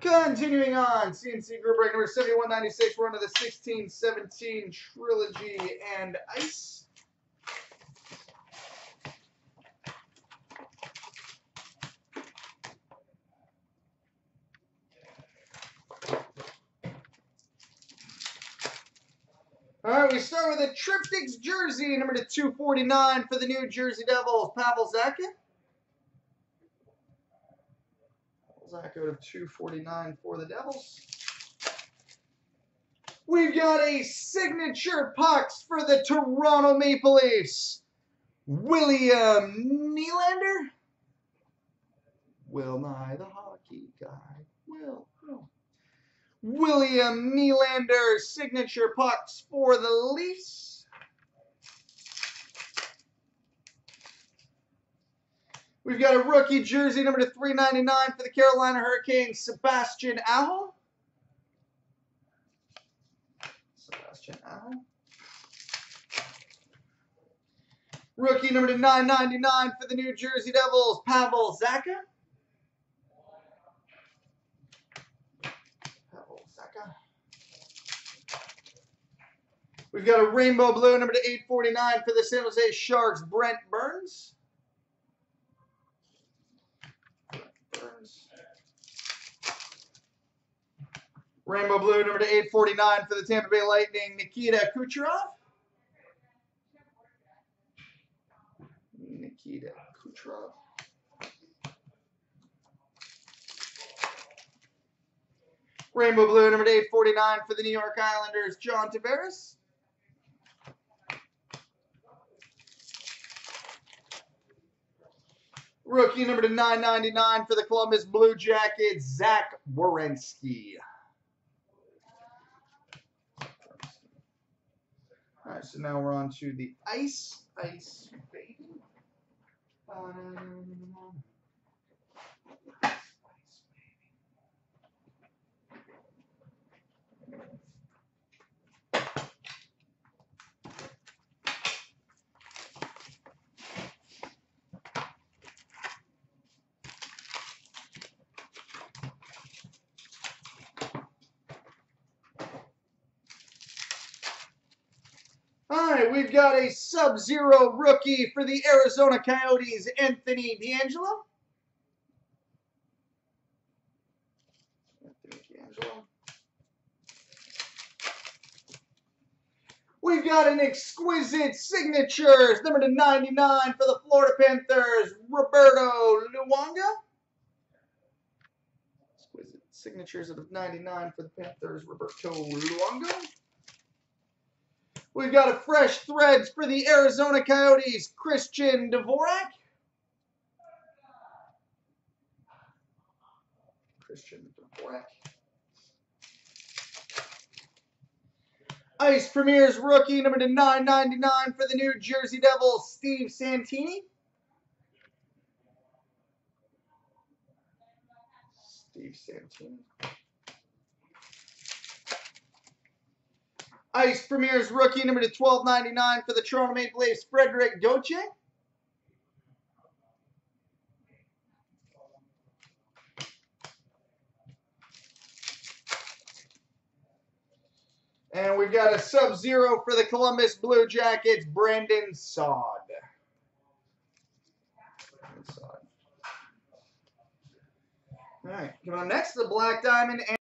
Continuing on, CNC group break number 7196. We're to the 1617 Trilogy and Ice. All right, we start with a Triptychs jersey, number to 249 for the New Jersey Devils, Pavel Zacha. Zacha of 249 for the Devils. We've got a signature pucks for the Toronto Maple Leafs. William Nylander. Will Nye, the hockey guy. Will. Oh. William Nylander signature pucks for the Leafs. We've got a rookie jersey number to 399 for the Carolina Hurricanes, Sebastian Aho. Sebastian Aho. Rookie number to 999 for the New Jersey Devils, Pavel Zacha. Pavel. We've got a rainbow blue number to 849 for the San Jose Sharks, Brent. Burns. Rainbow blue number to 849 for the Tampa Bay Lightning, Nikita Kucherov. Nikita Kucherov. Rainbow blue number to 849 for the New York Islanders, John Tavares. Rookie number to 999 for the Columbus Blue Jackets, Zach Werenski. All right, so now we're on to the ice, ice, baby. Um, All right, we've got a Sub-Zero rookie for the Arizona Coyotes, Anthony DeAngelo. We've got an exquisite signatures, number to 99 for the Florida Panthers, Roberto Luongo. Exquisite signatures of 99 for the Panthers, Roberto Luongo. We've got a fresh threads for the Arizona Coyotes, Christian Dvorak. Christian Dvorak. Ice Premier's rookie, number to 999 for the New Jersey Devils, Steve Santini. Steve Santini. Ice Premier's rookie number to 12.99 for the Toronto Maple Leafs, Frederik Gauthier. And we've got a Sub-Zero for the Columbus Blue Jackets, Brandon Saad. All right, come on next, to the Black Diamond.